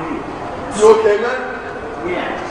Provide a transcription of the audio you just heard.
You okay, man? Yeah.